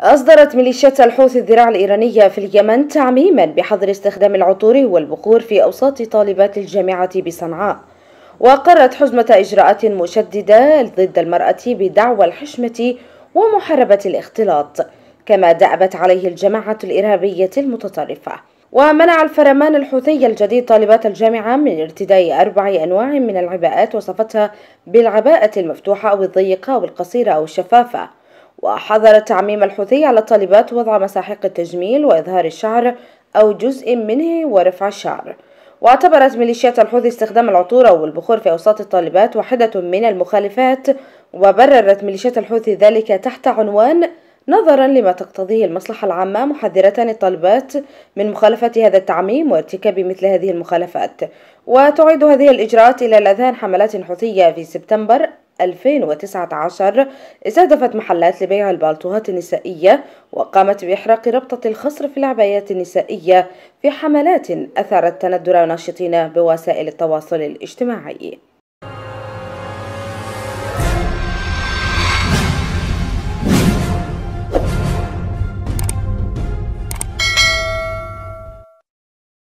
أصدرت ميليشيات الحوثي الذراع الإيرانية في اليمن تعميما بحظر استخدام العطور والبخور في أوساط طالبات الجامعة بصنعاء وقررت حزمة إجراءات مشددة ضد المرأة بدعوى الحشمة ومحاربة الاختلاط كما دأبت عليه الجماعة الإرهابية المتطرفة. ومنع الفرمان الحوثي الجديد طالبات الجامعة من ارتداء أربع أنواع من العباءات وصفتها بالعباءة المفتوحة أو الضيقة أو القصيرة أو الشفافة وحظر التعميم الحوثي على الطالبات وضع مساحيق التجميل وإظهار الشعر أو جزء منه ورفع الشعر. واعتبرت ميليشيات الحوثي استخدام العطور أو البخور في أوساط الطالبات واحدة من المخالفات وبررت ميليشيات الحوثي ذلك تحت عنوان نظرا لما تقتضيه المصلحة العامة محذرة الطالبات من مخالفة هذا التعميم وارتكاب مثل هذه المخالفات. وتعيد هذه الإجراءات إلى الأذهان حملات حوثية في سبتمبر 2019 استهدفت محلات لبيع البالطوهات النسائية وقامت بإحراق ربطة الخصر في العبايات النسائية في حملات أثارت تندر ناشطين بوسائل التواصل الاجتماعي.